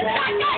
Shotgun!